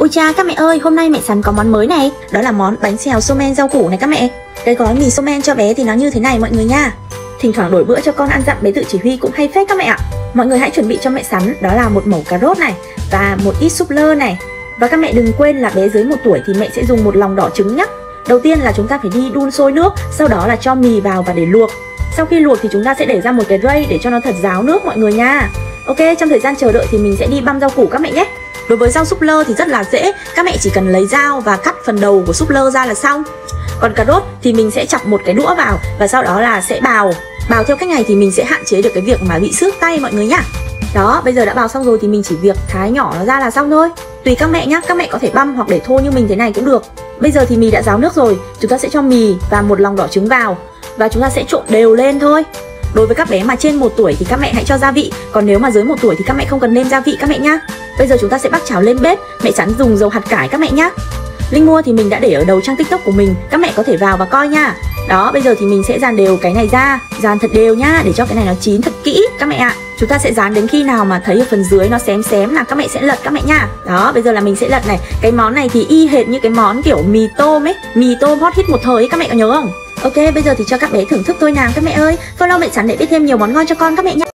Ôi cha các mẹ ơi, hôm nay mẹ sắn có món mới này. Đó là món bánh xèo xô men rau củ này các mẹ. Cái gói mì xô men cho bé thì nó như thế này mọi người nha. Thỉnh thoảng đổi bữa cho con ăn dặm bé tự chỉ huy cũng hay phết các mẹ ạ. Mọi người hãy chuẩn bị cho mẹ sắn đó là một mẩu cà rốt này Và một ít súp lơ này. Và các mẹ đừng quên là bé dưới 1 tuổi thì mẹ sẽ dùng một lòng đỏ trứng nhé Đầu tiên là chúng ta phải đi đun sôi nước Sau đó là cho mì vào và để luộc. Sau khi luộc thì chúng ta sẽ để ra một cái rây để cho nó thật ráo nước mọi người nha. Ok, trong thời gian chờ đợi thì mình sẽ đi băm rau củ các mẹ nhé. Đối với rau súp lơ thì rất là dễ. Các mẹ chỉ cần lấy dao và cắt phần đầu của súp lơ ra là xong. Còn cà rốt thì mình sẽ chọc một cái đũa vào Và sau đó là sẽ bào. Bào theo cách này thì mình sẽ hạn chế được cái việc mà bị xước tay mọi người nhá. Đó, bây giờ đã bào xong rồi thì mình chỉ việc thái nhỏ nó ra là xong thôi. Tùy các mẹ nhá, các mẹ có thể băm hoặc để thô như mình thế này cũng được. Bây giờ thì mì đã ráo nước rồi Chúng ta sẽ cho mì và một lòng đỏ trứng vào Và chúng ta sẽ trộn đều lên thôi. Đối với các bé mà trên 1 tuổi thì các mẹ hãy cho gia vị. Còn nếu mà dưới 1 tuổi thì các mẹ không cần nêm gia vị các mẹ nhá. Bây giờ chúng ta sẽ bắt chảo lên bếp. Mẹ sẵn dùng dầu hạt cải các mẹ nhá. Linh mua thì mình đã để ở đầu trang tiktok của mình. Các mẹ có thể vào và coi nha Đó, bây giờ thì mình sẽ dàn đều cái này ra. Dàn thật đều nhá, để cho cái này nó chín thật kỹ các mẹ ạ. Chúng ta sẽ dán đến khi nào mà thấy ở phần dưới nó xém xém là các mẹ sẽ lật các mẹ nha Đó, bây giờ là mình sẽ lật này. Cái món này thì y hệt như cái món kiểu mì tôm ấy. Mì tôm hot hit một thời ấy, các mẹ có nhớ không? Ok, bây giờ thì cho các bé thưởng thức tôi nào các mẹ ơi. Follow mẹ sẵn để biết thêm nhiều món ngon cho con các mẹ nhé